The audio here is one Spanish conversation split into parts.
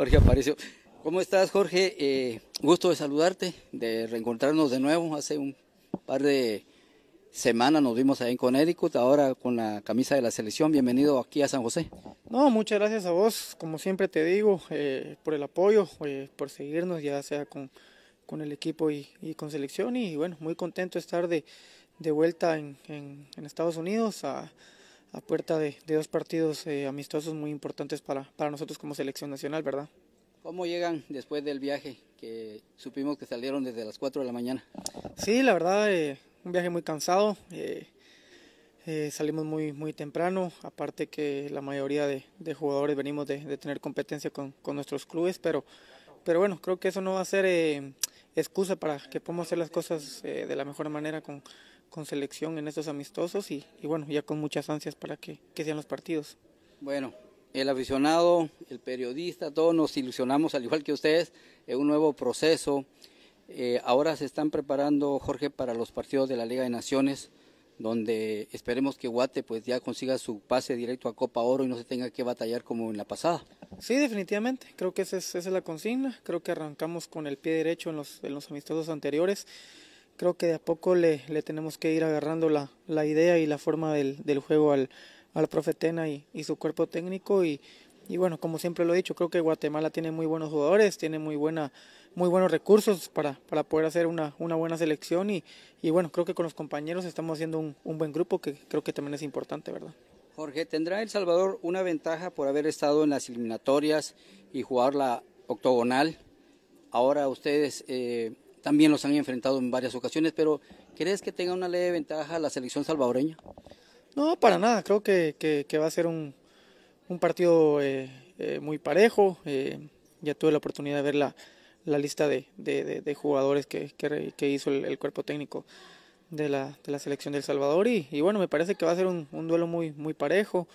Jorge Aparicio. ¿Cómo estás, Jorge? Eh, gusto de saludarte, de reencontrarnos de nuevo. Hace un par de semanas nos vimos ahí en Connecticut, ahora con la camisa de la selección. Bienvenido aquí a San José. No, muchas gracias a vos, como siempre te digo, eh, por el apoyo, eh, por seguirnos, ya sea con, con el equipo y, y, con selección. Y bueno, muy contento de estar de, de vuelta en, en, en Estados Unidos a a puerta de, de dos partidos eh, amistosos muy importantes para, para nosotros como selección nacional, ¿verdad? ¿Cómo llegan después del viaje que supimos que salieron desde las 4 de la mañana? Sí, la verdad, eh, un viaje muy cansado. Eh, eh, salimos muy, muy temprano, aparte que la mayoría de, de jugadores venimos de, de, tener competencia con, con, nuestros clubes, pero, pero bueno, creo que eso no va a ser eh, excusa para que podamos hacer las cosas eh, de la mejor manera con, con selección en estos amistosos y, y, bueno, ya con muchas ansias para que, que sean los partidos. Bueno, el aficionado, el periodista, todos nos ilusionamos, al igual que ustedes, en un nuevo proceso. Eh, ahora se están preparando, Jorge, para los partidos de la Liga de Naciones, donde esperemos que Guate pues ya consiga su pase directo a Copa Oro y no se tenga que batallar como en la pasada. Sí, definitivamente, creo que esa es, esa es la consigna, creo que arrancamos con el pie derecho en los, en los amistosos anteriores creo que de a poco le, le tenemos que ir agarrando la, la, idea y la forma del, del juego al, al profe Tena y, y, su cuerpo técnico y, y bueno, como siempre lo he dicho, creo que Guatemala tiene muy buenos jugadores, tiene muy buena muy buenos recursos para, para poder hacer una, una buena selección y, y bueno, creo que con los compañeros estamos haciendo un, un buen grupo que creo que también es importante, ¿verdad? Jorge, ¿tendrá El Salvador una ventaja por haber estado en las eliminatorias y jugar la octogonal? Ahora ustedes eh, también los han enfrentado en varias ocasiones, pero ¿crees que tenga una leve ventaja la selección salvadoreña? No, para nada, creo que, que, va a ser un, un partido eh, eh, muy parejo, eh, ya tuve la oportunidad de ver la, la lista de, de, jugadores que, que, hizo el, el, cuerpo técnico de la, de la selección del Salvador y, y, bueno, me parece que va a ser un, un duelo muy, muy parejo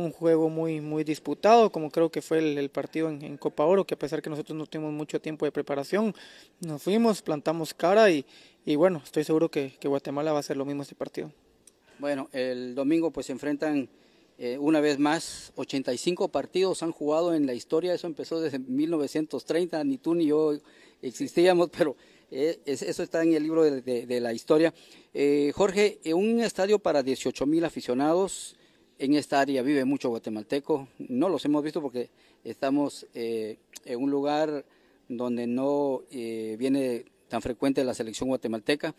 un juego muy muy disputado como creo que fue el, partido en, Copa Oro que a pesar que nosotros no tuvimos mucho tiempo de preparación nos fuimos plantamos cara y, y bueno estoy seguro que, Guatemala va a hacer lo mismo este partido. Bueno el domingo pues se enfrentan eh, una vez más 85 partidos han jugado en la historia eso empezó desde 1930 ni tú ni yo existíamos pero eh, eso está en el libro de la historia. Eh, Jorge un estadio para 18 mil aficionados en esta área vive mucho guatemalteco. No los hemos visto porque estamos eh, en un lugar donde no eh, viene tan frecuente la selección guatemalteca.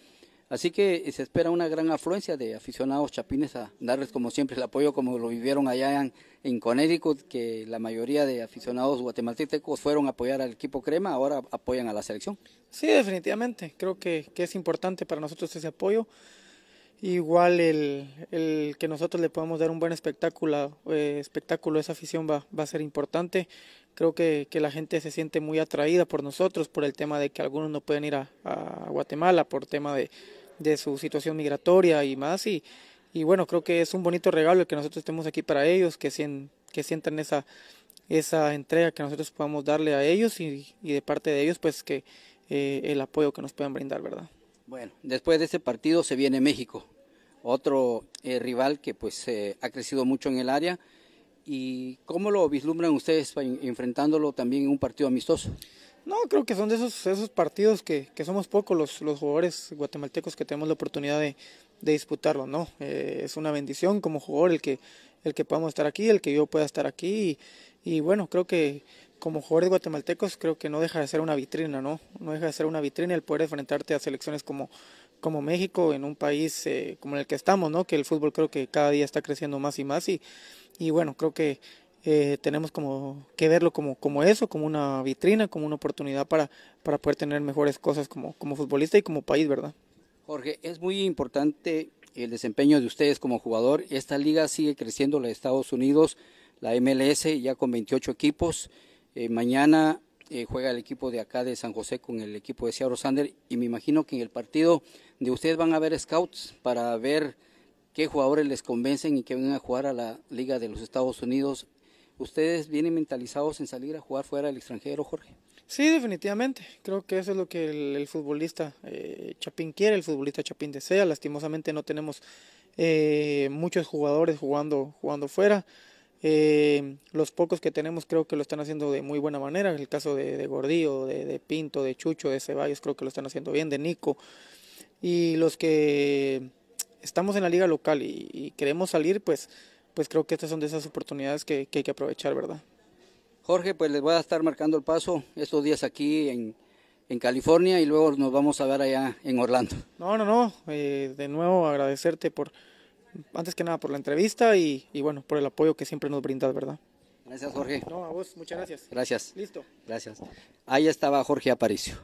Así que se espera una gran afluencia de aficionados chapines a darles como siempre el apoyo como lo vivieron allá en, Connecticut, que la mayoría de aficionados guatemaltecos fueron a apoyar al equipo Crema, ahora apoyan a la selección. Sí, definitivamente. Creo que es importante para nosotros ese apoyo igual el, el, que nosotros le podamos dar un buen espectáculo, eh, espectáculo esa afición va, va, a ser importante. Creo que, que, la gente se siente muy atraída por nosotros, por el tema de que algunos no pueden ir a, Guatemala, por tema de, de, su situación migratoria y más. Y, y, bueno, creo que es un bonito regalo el que nosotros estemos aquí para ellos, que, sien, que sientan esa, esa entrega que nosotros podamos darle a ellos y, y de parte de ellos, pues que eh, el apoyo que nos puedan brindar, ¿verdad? Bueno, después de este partido se viene México, otro eh, rival que pues eh, ha crecido mucho en el área. ¿Y cómo lo vislumbran ustedes enfrentándolo también en un partido amistoso? No, creo que son de esos, esos partidos que, somos pocos los, jugadores guatemaltecos que tenemos la oportunidad de, de disputarlo, ¿no? Eh, es una bendición como jugador el que, el que podamos estar aquí, el que yo pueda estar aquí. Y, y bueno, creo que como jugadores guatemaltecos creo que no deja de ser una vitrina, ¿no? No deja de ser una vitrina el poder enfrentarte a selecciones como, como México en un país eh, como el que estamos, ¿no? Que el fútbol creo que cada día está creciendo más y más y, y bueno, creo que eh, tenemos como que verlo como, como eso, como una vitrina, como una oportunidad para, para poder tener mejores cosas como, como futbolista y como país, ¿verdad? Jorge, es muy importante el desempeño de ustedes como jugador. Esta liga sigue creciendo, la de Estados Unidos, la MLS, ya con 28 equipos. Eh, mañana eh, juega el equipo de acá de San José con el equipo de Seattle Sander y me imagino que en el partido de ustedes van a ver scouts para ver qué jugadores les convencen y que vengan a jugar a la Liga de los Estados Unidos. ¿Ustedes vienen mentalizados en salir a jugar fuera del extranjero, Jorge? Sí, definitivamente. Creo que eso es lo que el, el futbolista eh, Chapín quiere, el futbolista Chapín desea. Lastimosamente no tenemos eh, muchos jugadores jugando, jugando fuera. Eh, los pocos que tenemos creo que lo están haciendo de muy buena manera. El caso de, de Gordillo, de, Pinto, de Chucho, de Ceballos, creo que lo están haciendo bien, de Nico. Y los que estamos en la liga local y, queremos salir, pues, pues creo que estas son de esas oportunidades que, que hay que aprovechar, ¿verdad? Jorge, pues les voy a estar marcando el paso estos días aquí en, en California y luego nos vamos a ver allá en Orlando. No, no, no. Eh, de nuevo agradecerte por, antes que nada, por la entrevista y, y bueno, por el apoyo que siempre nos brindas, ¿verdad? Gracias, Jorge. No, a vos, muchas gracias. Gracias. Listo. Gracias. Ahí estaba Jorge Aparicio.